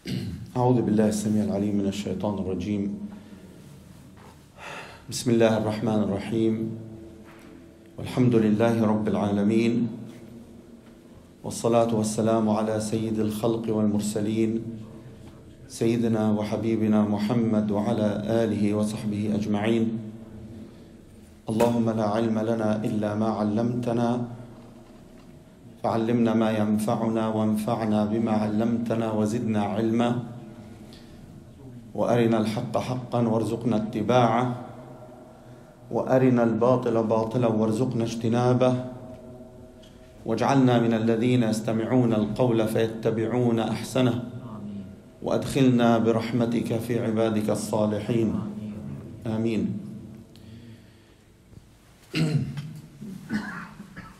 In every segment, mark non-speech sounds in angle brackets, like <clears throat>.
<clears throat> أعوذ بالله السميع العليم من الشيطان الرجيم. بسم الله الرحمن الرحيم. والحمد لله رب العالمين. والصلاة والسلام على سيد الخلق والمرسلين سيدنا وحبيبنا محمد وعلى آله وصحبه أجمعين. اللهم لا علم لنا إلا ما علمتنا فعلمنا ما ينفعنا وانفعنا بما علمتنا وزدنا علما. وأرنا الحق حقا وارزقنا اتباعه. وأرنا الباطل باطلا وارزقنا اجتنابه. واجعلنا من الذين يستمعون القول فيتبعون أحسنه. وأدخلنا برحمتك في عبادك الصالحين. آمين. <clears throat>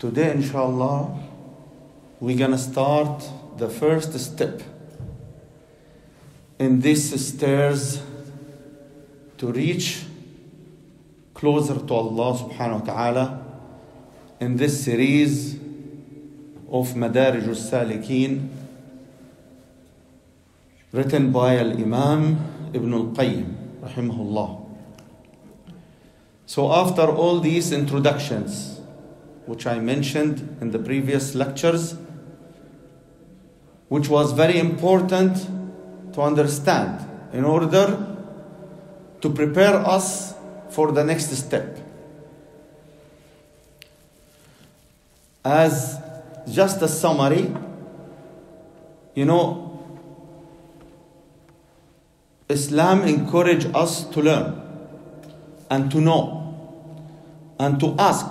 Today, inshallah, we're going to start the first step in these stairs to reach closer to Allah subhanahu wa ta'ala in this series of Madarij al-Salikin written by Al-Imam Ibn al-Qayyim rahimahullah. So after all these introductions which I mentioned in the previous lectures which was very important to understand in order to prepare us for the next step. As just a summary, you know, Islam encourage us to learn and to know and to ask.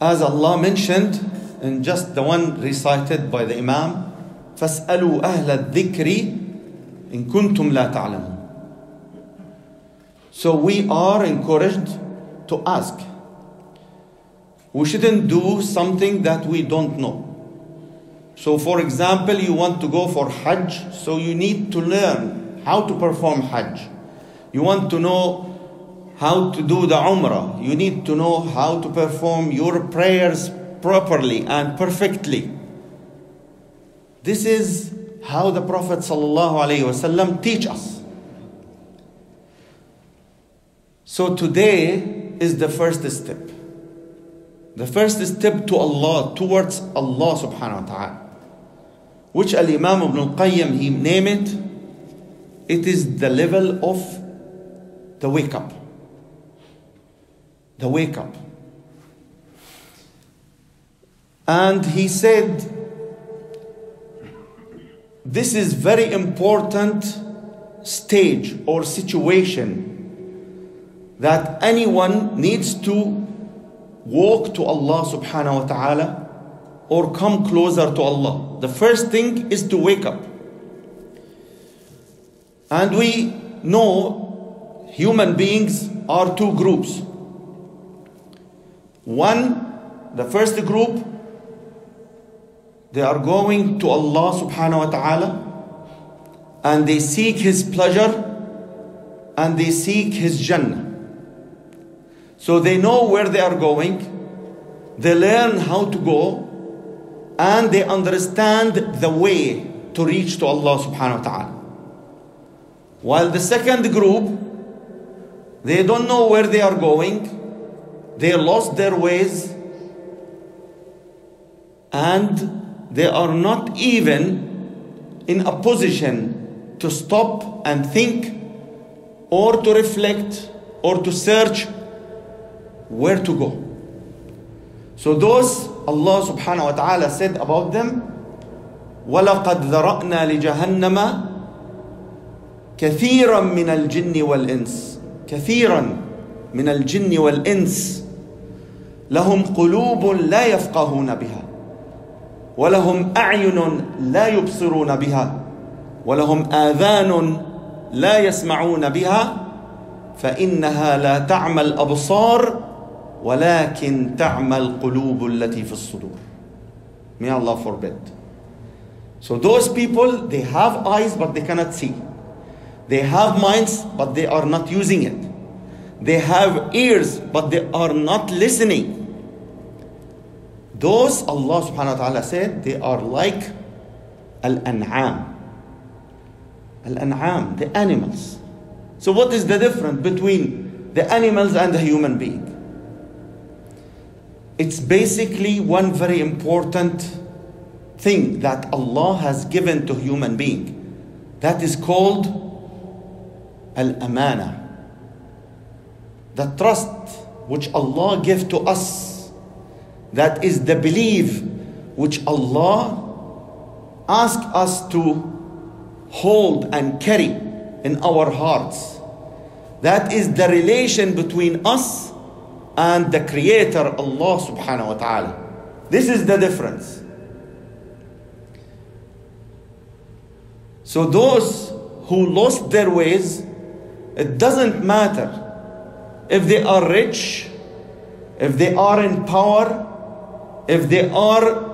As Allah mentioned in just the one recited by the Imam, فاسألوا أهل الذكر إن كنتم لا تعلمون. So we are encouraged to ask. We shouldn't do something that we don't know. So, for example, you want to go for Hajj, so you need to learn how to perform Hajj. You want to know how to do the Umrah. You need to know how to perform your prayers properly and perfectly. This is how the Prophet ﷺ teach us. So today is the first step. The first step to Allah, towards Allah subhanahu wa ta'ala. Which Al Imam ibn al Qayyim he name it, it is the level of the wake up. The wake up. And he said, this is very important stage or situation that anyone needs to walk to Allah subhanahu wa ta'ala or come closer to Allah. The first thing is to wake up. And we know human beings are two groups. One, the first group, they are going to Allah subhanahu wa ta'ala and they seek His pleasure and they seek His Jannah. So they know where they are going, they learn how to go, and they understand the way to reach to Allah subhanahu wa ta'ala. While the second group, they don't know where they are going, they lost their ways, and they are not even in a position to stop and think or to reflect or to search where to go. So those Allah subhanahu wa ta'ala said about them, وَلَقَدْ ذَرَأْنَا لِجَهَنَّمَ كثيرا من الجن والإنس كثيرا من الجن والإنس لهم قلوب لا يفقهون بها ولهم أعين لا يبصرون بها ولهم آذان لا يسمعون بها فإنها لا تعمى الأبصار ولكن تعمى القلوب التي في الصدور May Allah forbid. So those people, they have eyes but they cannot see. They have minds but they are not using it. They have ears but they are not listening. Those Allah subhanahu wa ta'ala said they are like Al-An'am. Al-An'am, the animals. So what is the difference between the animals and the human being? It's basically one very important thing that Allah has given to human being. That is called al-amana. The trust which Allah gave to us. That is the belief which Allah asked us to hold and carry in our hearts. That is the relation between us and the Creator, Allah subhanahu wa ta'ala. This is the difference. So, those who lost their ways, it doesn't matter if they are rich, if they are in power, if they are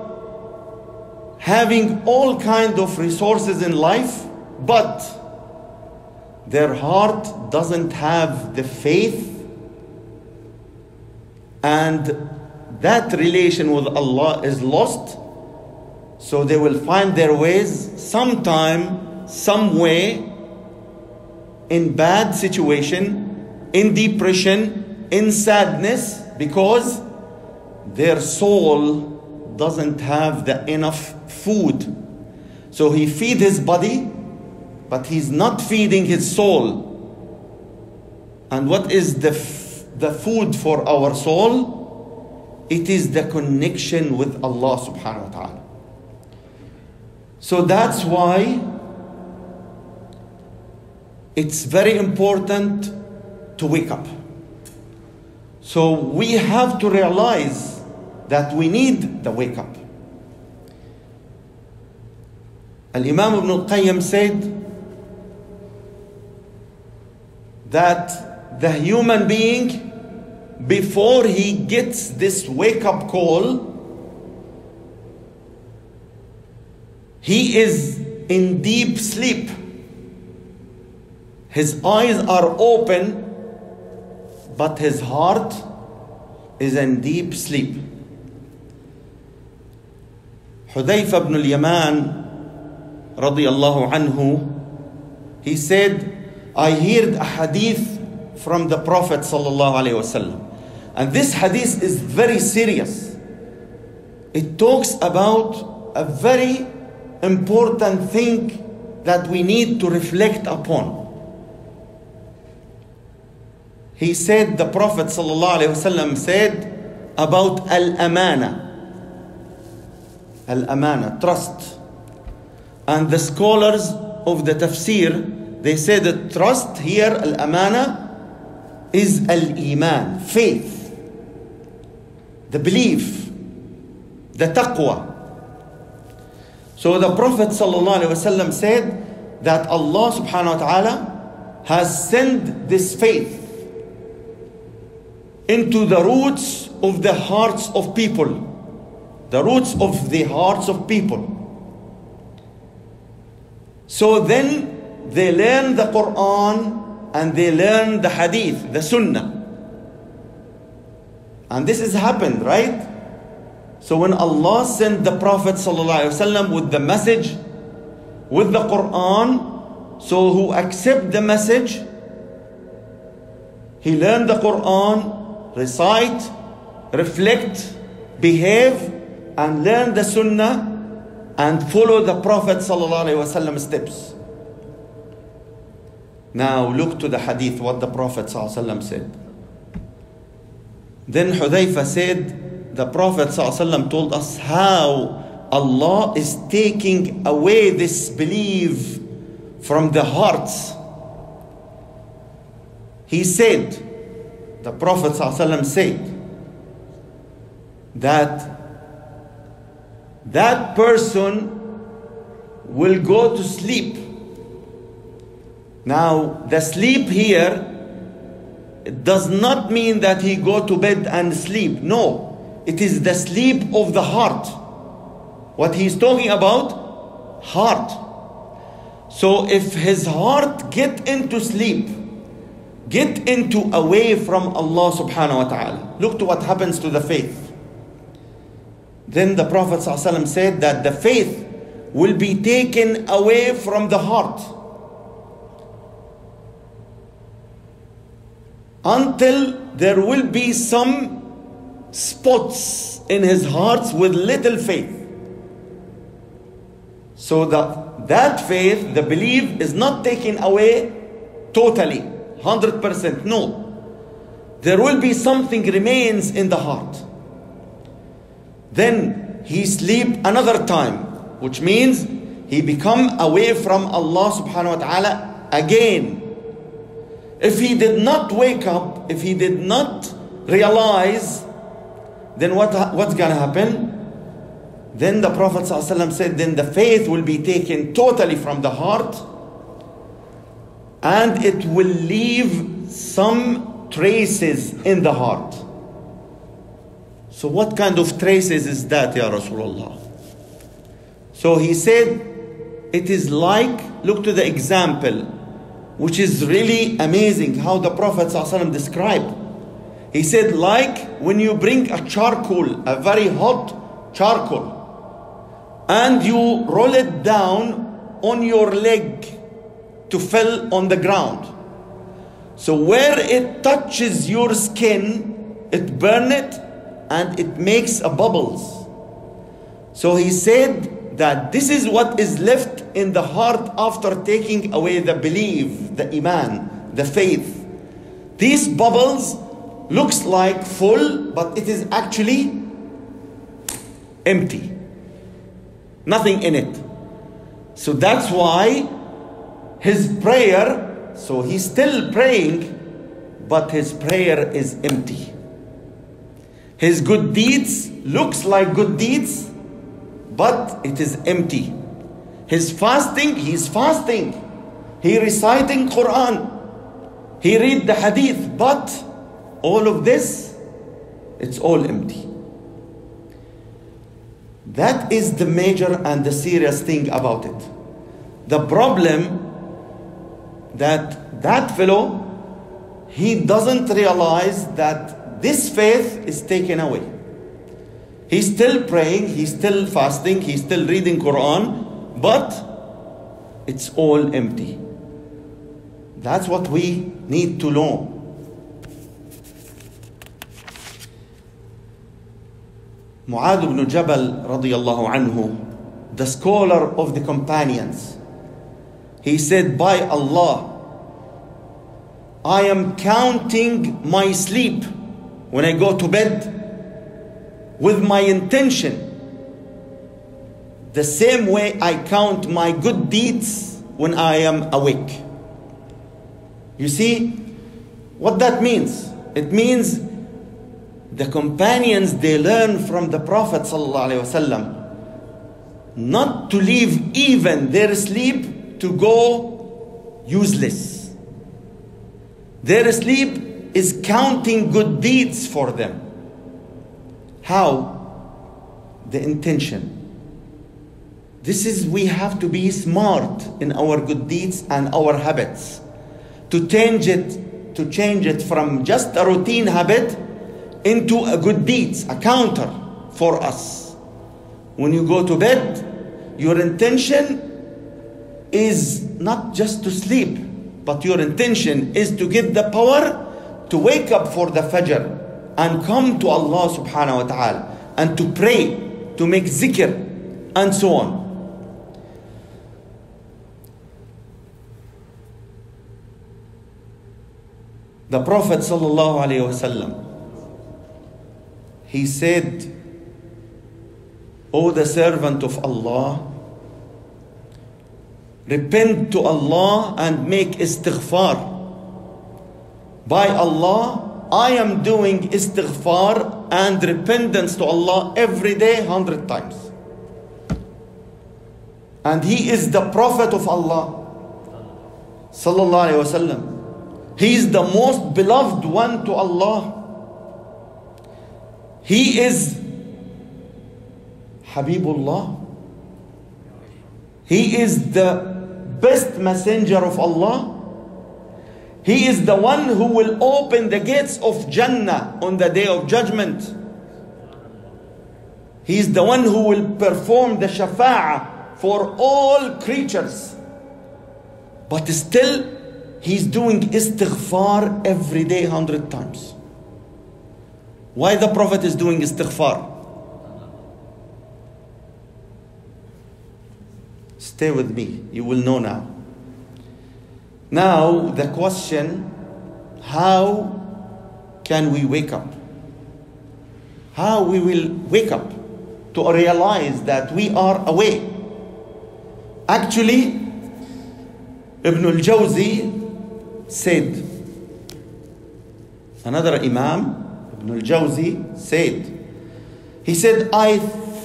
having all kind of resources in life, but their heart doesn't have the faith and that relation with Allah is lost so they will find their ways sometime some way in bad situation in depression in sadness because their soul doesn't have the enough food so he feed his body but he's not feeding his soul. And what is the, the food for our soul? It is the connection with Allah subhanahu wa ta'ala. So that's why it's very important to wake up. So we have to realize that we need the wake up. Al Imam ibn al Qayyim said, that the human being, before he gets this wake up call, he is in deep sleep. His eyes are open, but his heart is in deep sleep. Hudayfa ibn al-Yaman radiyallahu anhu, he said, I heard a hadith from the Prophet sallallahu. And this hadith is very serious. It talks about a very important thing that we need to reflect upon. He said, the Prophet ﷺ said about al amana. Al amana, trust. And the scholars of the tafsir they say that trust here, al amana, is al iman, faith, the belief, the taqwa. So the Prophet ﷺ said that Allah subhanahu wa ta'ala has sent this faith into the roots of the hearts of people, the roots of the hearts of people. So then they learn the Quran and they learn the Hadith, the Sunnah. And this has happened, right? So when Allah sent the Prophet ﷺ with the message, with the Quran, so who accept the message, he learned the Quran, recite, reflect, behave, and learn the Sunnah and follow the Prophet ﷺ steps. Now look to the hadith, what the Prophet ﷺ said. Then Hudayfa said, the Prophet ﷺ told us how Allah is taking away this belief from the hearts. He said, the Prophet ﷺ said, that that person will go to sleep now, the sleep here does not mean that he go to bed and sleep. No, it is the sleep of the heart. What he's talking about, heart. So if his heart get into sleep, get into away from Allah subhanahu wa ta'ala. Look to what happens to the faith. Then the Prophet ﷺ said that the faith will be taken away from the heart until there will be some spots in his heart with little faith. So that that faith, the belief, is not taken away totally, 100%. No. There will be something remains in the heart. Then he sleep another time, which means he become away from Allah subhanahu wa ta'ala again. If he did not wake up, if he did not realize, then what, what's gonna happen? Then the Prophet said, then the faith will be taken totally from the heart and it will leave some traces in the heart. So, what kind of traces is that, Ya Rasulullah? So he said, it is like, look to the example, which is really amazing how the Prophet ﷺ described. He said, like when you bring a charcoal, a very hot charcoal, and you roll it down on your leg to fall on the ground. So where it touches your skin, it burn it and it makes a bubbles. So he said that this is what is left in the heart after taking away the belief, the iman, the faith. These bubbles looks like full, but it is actually empty. Nothing in it. So that's why his prayer, so he's still praying, but his prayer is empty. His good deeds looks like good deeds, but it is empty. His fasting, he's fasting. He reciting Quran. He read the hadith, but all of this, it's all empty. That is the major and the serious thing about it. The problem that that fellow he doesn't realize that this faith is taken away. He's still praying, he's still fasting, he's still reading Quran, but it's all empty. That's what we need to know. Mu'adh ibn Jabal radiallahu anhu, the scholar of the companions, he said, By Allah, I am counting my sleep when I go to bed with my intention, the same way I count my good deeds when I am awake. You see what that means? It means the companions they learn from the Prophet ﷺ not to leave even their sleep to go useless. Their sleep is counting good deeds for them. How? The intention. This is, we have to be smart in our good deeds and our habits. To change it, to change it from just a routine habit into a good deeds, a counter for us. When you go to bed, your intention is not just to sleep, but your intention is to get the power to wake up for the Fajr and come to Allah subhanahu wa ta'ala and to pray, to make zikr, and so on. The Prophet sallallahu alaihi wasallam he said, O the servant of Allah, repent to Allah and make istighfar. By Allah, I am doing istighfar and repentance to Allah every day, hundred times. And he is the Prophet of Allah. Sallallahu Wasallam. He is the most beloved one to Allah. He is Habibullah. He is the best messenger of Allah. He is the one who will open the gates of Jannah on the day of judgment. He is the one who will perform the shafa'ah for all creatures. But still, he's doing istighfar every day, hundred times. Why the Prophet is doing istighfar? Stay with me, you will know now. Now, the question how can we wake up? How we will wake up to realize that we are awake. Actually, Ibn al-Jawzi said, another Imam, Ibn al-Jawzi said, he said, I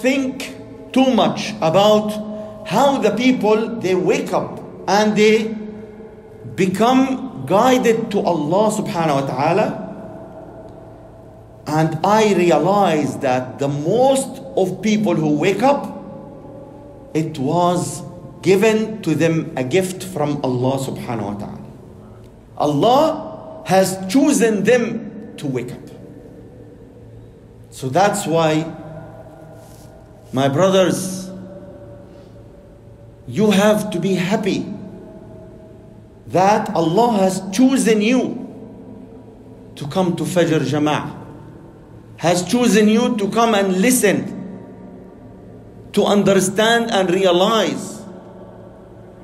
think too much about how the people, they wake up and they become guided to Allah subhanahu wa ta'ala. And I realize that the most of people who wake up it was given to them a gift from Allah subhanahu wa ta'ala. Allah has chosen them to wake up. So that's why my brothers you have to be happy that Allah has chosen you to come to Fajr Jama'ah, has chosen you to come and listen, to understand and realize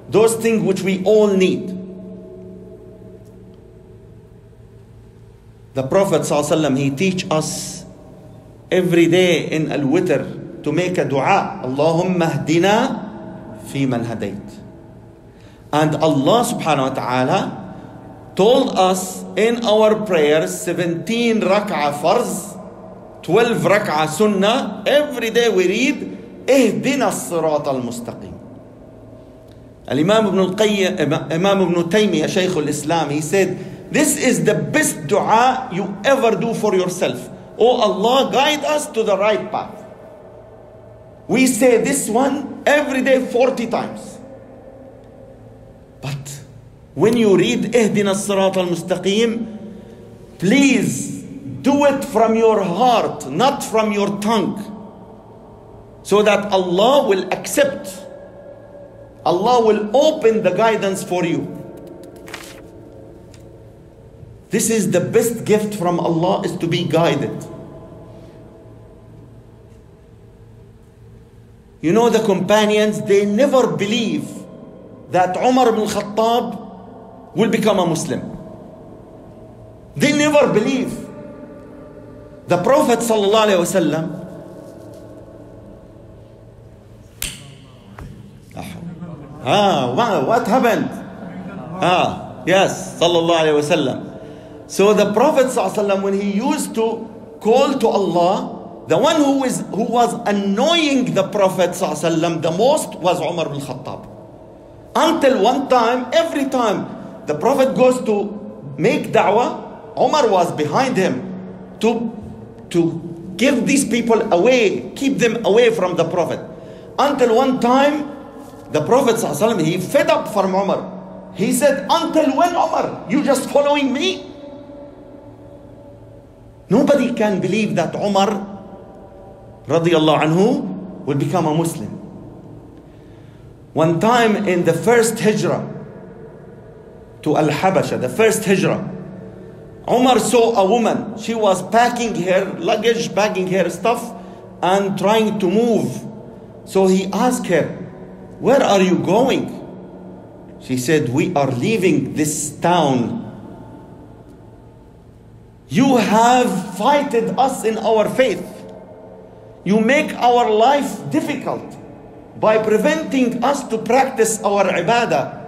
those things which we all need. The Prophet ﷺ, he teach us every day in Al-Witr to make a dua. Allahumma hdina fi man hadayt. And Allah subhanahu wa ta'ala told us in our prayers 17 rak'ah farz, 12 rak'ah sunnah, every day we read اهدنا الصراط المستقيم. Al-Imam ibn al-Qayyim, Imam ibn Taymiyyah, Shaykh al-Islam, he said, this is the best dua you ever do for yourself. Oh Allah, guide us to the right path. We say this one every day 40 times. When you read Ihdina Sirat al please do it from your heart, not from your tongue. So that Allah will accept. Allah will open the guidance for you. This is the best gift from Allah is to be guided. You know the companions, they never believe that Umar ibn Khattab will become a Muslim. They never believe. The Prophet wasallam Ah, what happened? Ah, yes, sallallahu alaihi wasallam. So the Prophet sallallahu when he used to call to Allah, the one who is who was annoying the Prophet sallallahu the most was Umar bin Khattab. Until one time, every time the Prophet goes to make da'wah, Umar was behind him to, to give these people away, keep them away from the Prophet. Until one time, the Prophet ﷺ, he fed up from Umar. He said, Until when, Umar? You just following me? Nobody can believe that Umar radiallahu anhu will become a Muslim. One time in the first hijrah to Al Habasha, the first hijrah, Umar saw a woman. She was packing her luggage, packing her stuff, and trying to move. So he asked her, Where are you going? She said, We are leaving this town. You have fighted us in our faith. You make our life difficult by preventing us to practice our ibadah.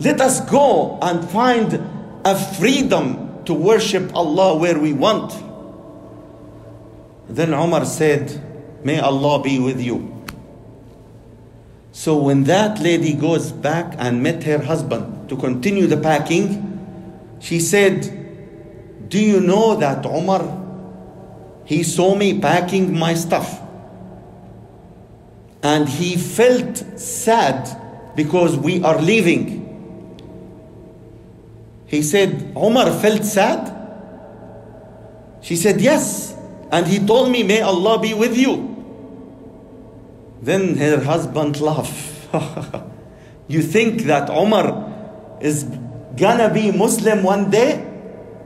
Let us go and find a freedom to worship Allah where we want. Then Umar said, May Allah be with you. So when that lady goes back and met her husband to continue the packing, she said, Do you know that Umar, he saw me packing my stuff and he felt sad because we are leaving. He said, Umar felt sad? She said, Yes. And he told me, May Allah be with you. Then her husband laughed. <laughs> you think that Umar is gonna be Muslim one day?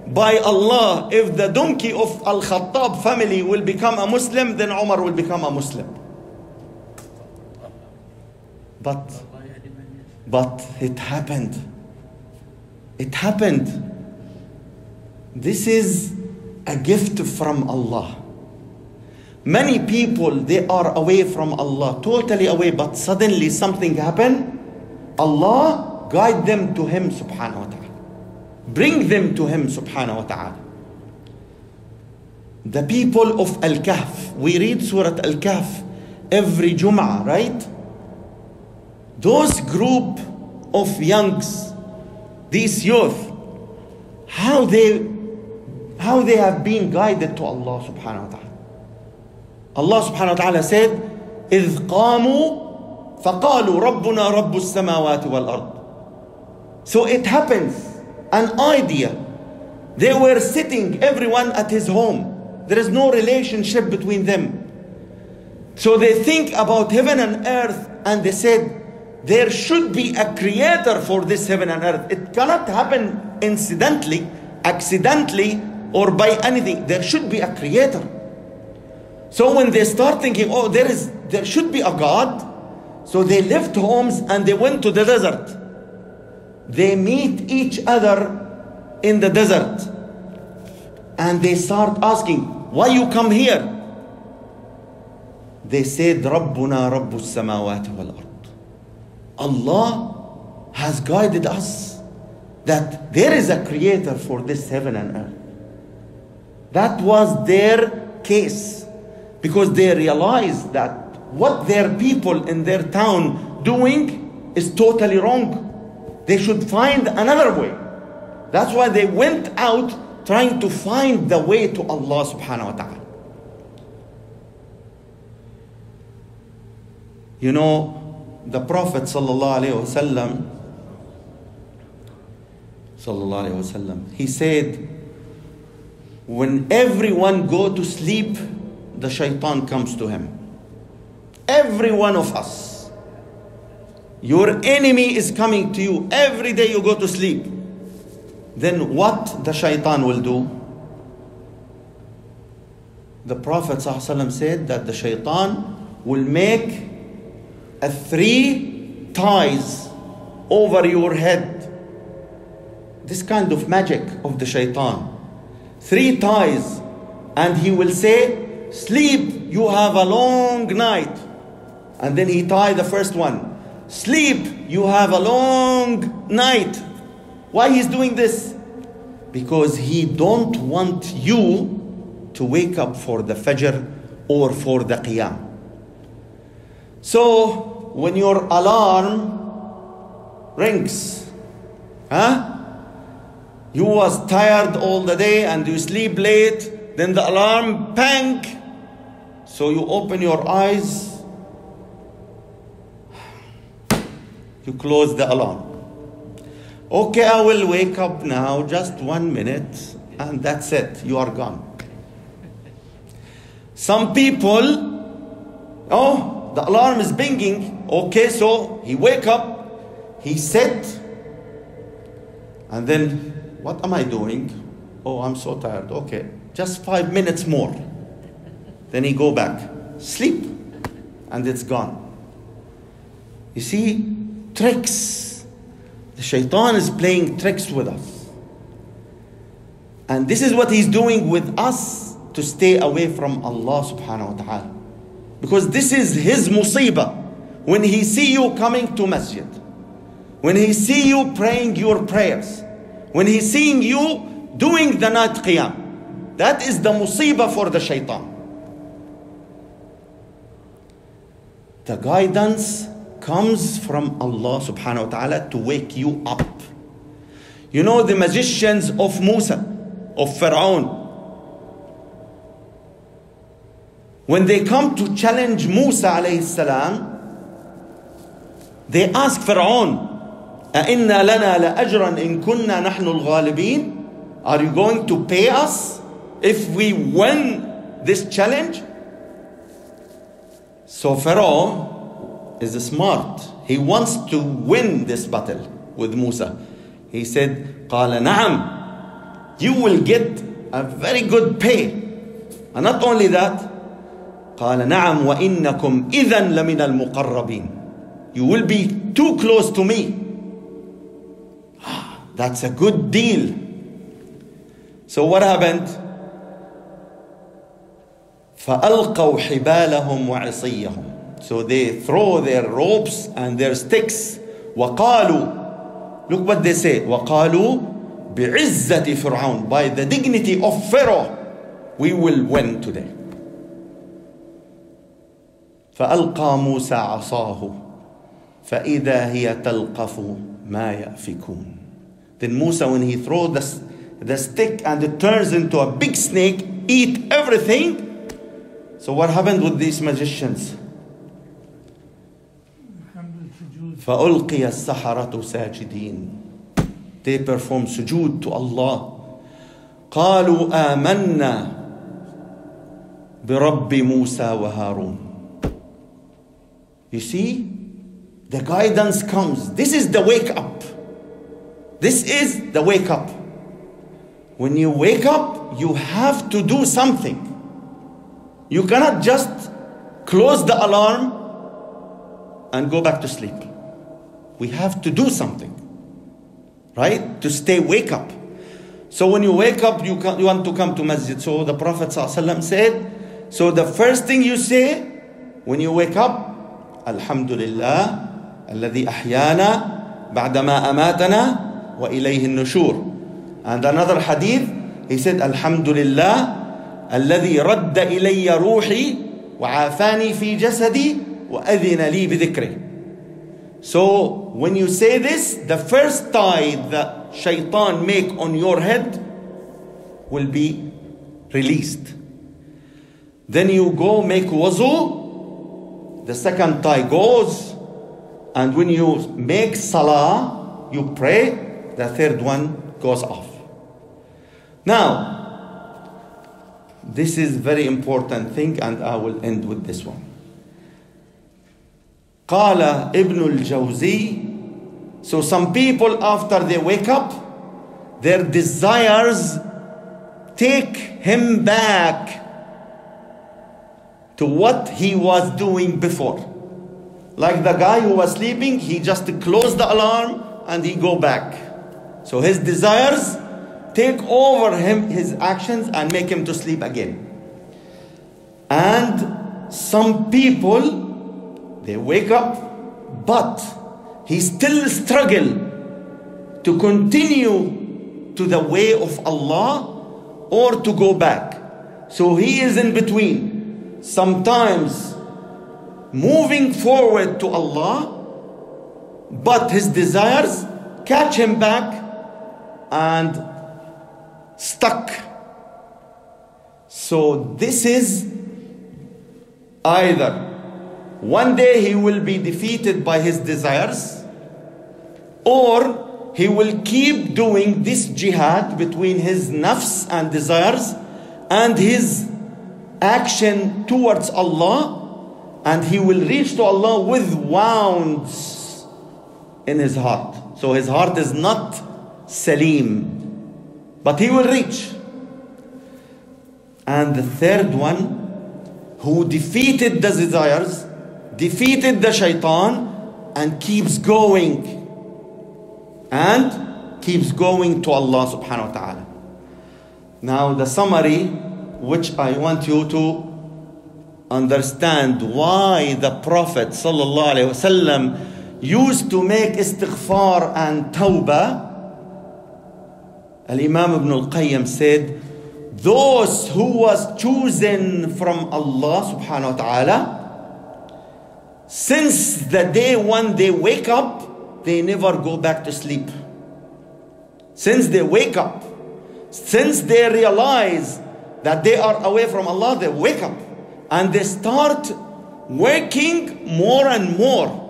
By Allah, if the donkey of Al Khattab family will become a Muslim, then Umar will become a Muslim. But, but it happened. It happened. This is a gift from Allah. Many people they are away from Allah, totally away, but suddenly something happened. Allah guide them to Him subhanahu wa ta'ala. Bring them to Him subhanahu wa ta'ala. The people of Al Kahf, we read Surah Al Kahf every Jum'ah, right? Those group of youngs, these youth, how they how they have been guided to Allah subhanahu wa ta'ala. Allah subhanahu wa ta'ala said, إذ قاموا فقالوا ربنا رب السماوات والأرض. So it happens, an idea. They were sitting, everyone at his home. There is no relationship between them. So they think about heaven and earth and they said, there should be a creator for this heaven and earth. It cannot happen incidentally, accidentally, or by anything. There should be a creator. So when they start thinking, oh, there is there should be a God, so they left homes and they went to the desert. They meet each other in the desert. And they start asking, why you come here? They said, ربنا رب السماوات والأرض. Allah has guided us that there is a creator for this heaven and earth. That was their case because they realized that what their people in their town doing is totally wrong. They should find another way. That's why they went out trying to find the way to Allah subhanahu wa ta'ala. You know, the Prophet alaihi wasallam he said when everyone go to sleep the shaitan comes to him. Every one of us. Your enemy is coming to you every day you go to sleep. Then what the shaitan will do? The prophet ﷺ said that the shaitan will make a three ties over your head. This kind of magic of the shaitan. Three ties. And he will say sleep you have a long night. And then he tie the first one. Sleep you have a long night. Why he's doing this? Because he don't want you to wake up for the fajr or for the qiyam so when your alarm rings huh? You was tired all the day and you sleep late then the alarm pang so you open your eyes. You close the alarm. Okay i will wake up now just one minute and that's it. You are gone. Some people oh the alarm is binging. Okay so he wake up he sit and then what am i doing? Oh i'm so tired. Okay just five minutes more. Then he go back sleep and it's gone. You see tricks. The shaitan is playing tricks with us. And this is what he's doing with us to stay away from allah subhanahu wa ta'ala because this is his musibah when he see you coming to masjid when he see you praying your prayers when he seeing you doing the night qiyam that is the musibah for the shaitan. The guidance comes from Allah subhanahu wa ta'ala to wake you up. You know the magicians of Musa of Pharaoh when they come to challenge Musa alayhi salam, they ask Pharaoh, أَإِنَّا لَنَا لَأَجْرًا إِن كُنَّا نَحْنُ الْغَالِبِينَ Are you going to pay us if we win this challenge? So Pharaoh is smart. He wants to win this battle with Musa. He said, قال نعم. You will get a very good pay. And not only that, قال نعم وإنكم إذا لمن المقربين. You will be too close to me. That's a good deal. So what happened? فألقوا حبالهم وعصيهم So they throw their ropes and their sticks وقالوا Look what they say وقالوا بعزة فرعون By the dignity of Pharaoh we will win today فألقى موسى عصاه فإذا هي تلقف ما يأفكون Then Musa when he throws the, the stick and it turns into a big snake eat everything So what happened with these magicians? فألقي السحرة ساجدين They perform sujood to Allah قالوا آمنا برب موسى وهارون You see, the guidance comes. This is the wake up. This is the wake up. When you wake up, you have to do something. You cannot just close the alarm and go back to sleep. We have to do something, right? To stay wake up. So when you wake up, you, you want to come to masjid. So the Prophet ﷺ said, so the first thing you say when you wake up, Alhamdulillah, الذي أحيانا بعدما أماتنا وإليه النشور. And another hadith, he said, Alhamdulillah, الذي رد إلي روحي وعافاني في جسدي وأذن لي بذكره So when you say this, the first tie that shaitan make on your head will be released. Then you go make wuzu, the second tie goes, and when you make salah, you pray, the third one goes off. Now, this is very important thing and I will end with this one. قال ابن الجوزي So some people after they wake up, their desires take him back to what he was doing before. Like the guy who was sleeping, he just closed the alarm and he go back. So his desires take over him his actions and make him to sleep again. And some people they wake up, but he still struggle to continue to the way of Allah or to go back. So he is in between. Sometimes moving forward to Allah, but his desires catch him back and stuck. So this is either one day he will be defeated by his desires or he will keep doing this jihad between his nafs and desires and his action towards Allah and he will reach to Allah with wounds in his heart. So his heart is not salim but he will reach. And the third one, who defeated the desires, defeated the shaitan, and keeps going. And keeps going to Allah subhanahu wa ta'ala. Now, the summary, which I want you to understand why the Prophet wasallam used to make istighfar and tawbah Al-Imam Ibn al-Qayyim said, those who was chosen from Allah subhanahu wa ta'ala, since the day when they wake up, they never go back to sleep. Since they wake up, since they realize that they are away from Allah, they wake up and they start working more and more.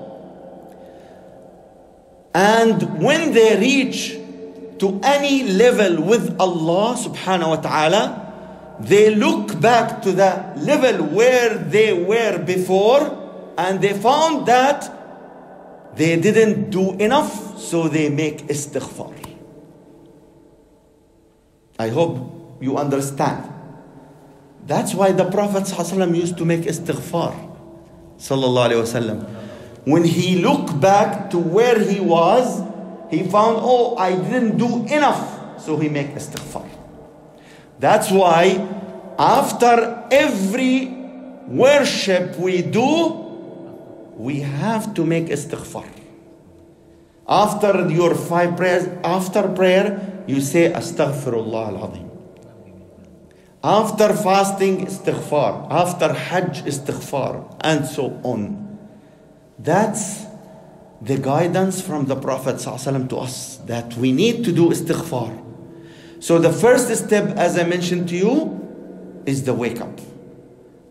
And when they reach to any level with Allah subhanahu wa ta'ala, they look back to the level where they were before and they found that they didn't do enough, so they make istighfar. I hope you understand. That's why the Prophet ﷺ used to make istighfar. When he looked back to where he was, he found, oh, I didn't do enough. So he make istighfar. That's why after every worship we do, we have to make istighfar. After your five prayers, after prayer, you say astaghfirullah al-azim. After fasting, istighfar. After hajj, istighfar. And so on. That's the guidance from the Prophet to us that we need to do istighfar. So the first step, as I mentioned to you, is the wake up.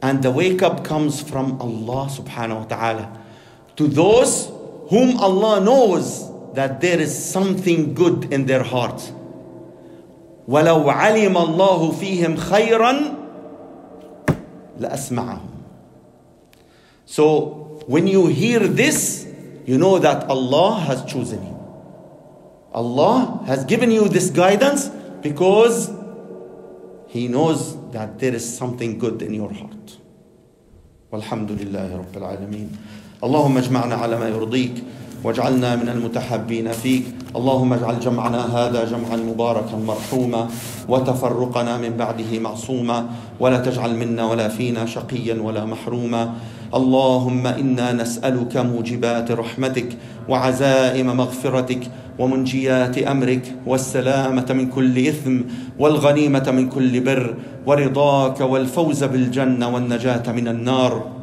And the wake up comes from Allah subhanahu wa ta'ala. To those whom Allah knows that there is something good in their heart. ولو علم الله فيهم خيرا لأسمعهم. So when you hear this, you know that Allah has chosen you. Allah has given you this guidance because He knows that there is something good in your heart. والحمد لله رب العالمين. اللهم اجمعنا على ما يرضيك واجعلنا من المتحبين فيك. اللهم اجعل جمعنا هذا جمعا مباركا مرحوما وتفرقنا من بعده معصوما. ولا تجعل منا ولا فينا شقيا ولا محروما. اللهم إنا نسألك موجبات رحمتك وعزائم مغفرتك ومنجيات أمرك والسلامة من كل إثم والغنيمة من كل بر ورضاك والفوز بالجنة والنجاة من النار.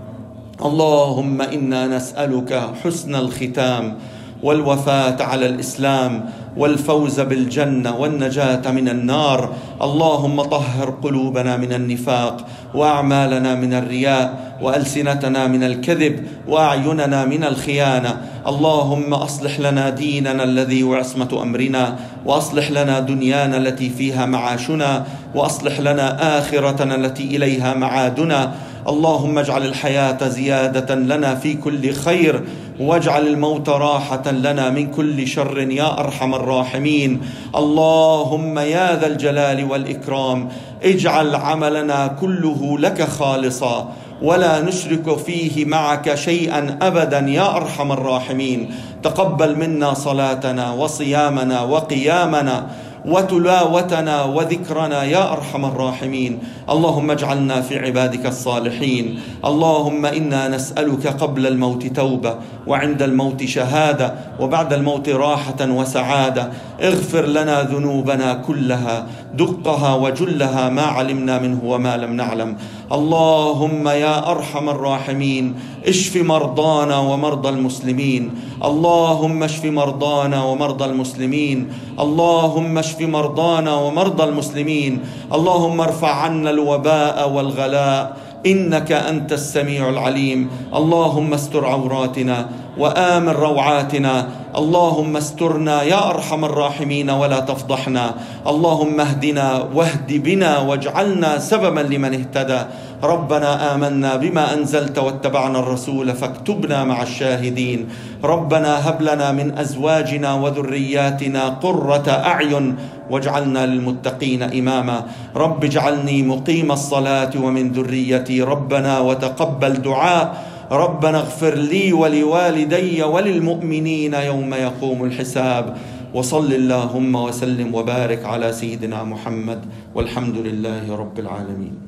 اللهم إنا نسألك حسن الختام والوفاة على الإسلام والفوز بالجنة والنجاة من النار. اللهم طهر قلوبنا من النفاق وأعمالنا من الرياء وألسنتنا من الكذب وأعيننا من الخيانة. اللهم أصلح لنا ديننا الذي هو عصمة أمرنا وأصلح لنا دنيانا التي فيها معاشنا وأصلح لنا آخرتنا التي إليها معادنا. اللهم اجعل الحياة زيادة لنا في كل خير واجعل الموت راحة لنا من كل شر يا أرحم الراحمين. اللهم يا ذا الجلال والإكرام اجعل عملنا كله لك خالصا ولا نشرك فيه معك شيئا أبدا يا أرحم الراحمين. تقبل منا صلاتنا وصيامنا وقيامنا. وتلاوتنا وذكرنا يا أرحم الراحمين. اللهم اجعلنا في عبادك الصالحين. اللهم إنا نسألك قبل الموت توبة وعند الموت شهادة وبعد الموت راحة وسعادة. اغفر لنا ذنوبنا كلها دقها وجلها ما علمنا منه وما لم نعلم. اللهم يا أرحم الراحمين اشف مرضانا ومرضى المسلمين. اللهم اشف مرضانا ومرضى المسلمين. اللهم اشف مرضانا ومرضى المسلمين. اللهم ارفع عنا الوباء والغلاء. إنك أنت السميع العليم. اللهم استر عوراتنا. وآمن روعاتنا. اللهم استرنا يا أرحم الراحمين ولا تفضحنا. اللهم اهدنا واهد بنا واجعلنا سببا لمن اهتدى. ربنا آمنا بما أنزلت واتبعنا الرسول فاكتبنا مع الشاهدين. ربنا هب لنا من أزواجنا وذرياتنا قرة أعين واجعلنا للمتقين إماما. رب اجعلني مقيم الصلاة ومن ذريتي. ربنا وتقبل دعاء. ربنا اغفر لي ولوالدي وللمؤمنين يوم يقوم الحساب. وصل اللهم وسلم وبارك على سيدنا محمد. والحمد لله رب العالمين.